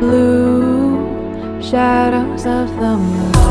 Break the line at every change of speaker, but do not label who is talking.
blue shadows of the moon.